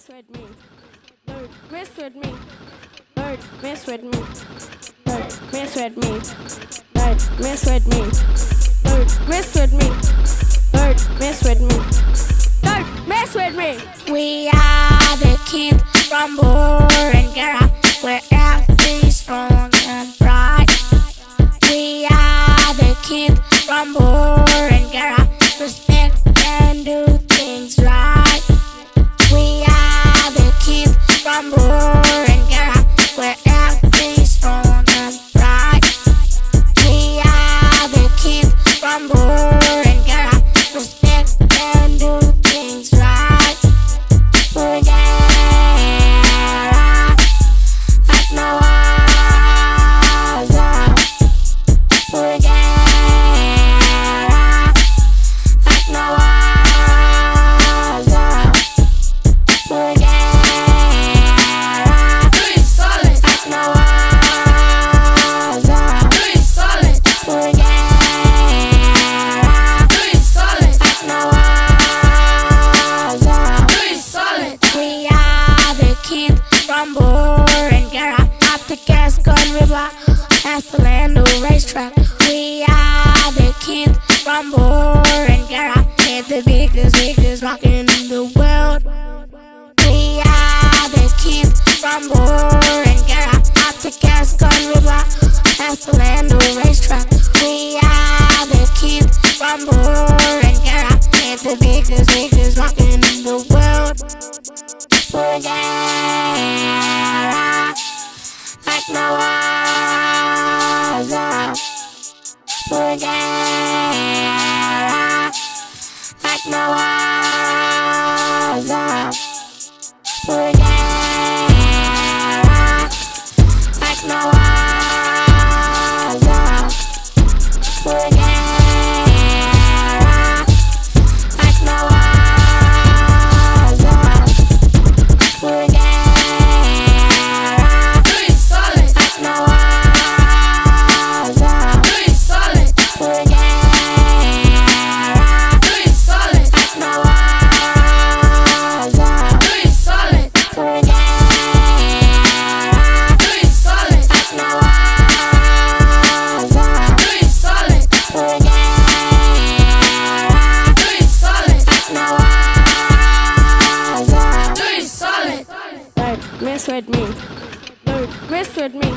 mess with me. Don't mess with me. Don't mess with me. Don't mess with me. Don't mess with me. Don't mess with me. Don't mess with me. Don't mess with me. We are the kids from Girl. We're healthy, strong, and bright. We are the kids from Burringurrah. Respect and do things right. Kids gun river, of racetrack. We are the kids from Burringurrah. Hit the biggest, biggest rockin' in the world. We are the kids from Burringurrah. Up the gas gun river, of racetrack. We are the kids from Burringurrah. Hit the biggest, biggest rockin' in the world. We're Yeah, like no mess with me. Don't mess with me.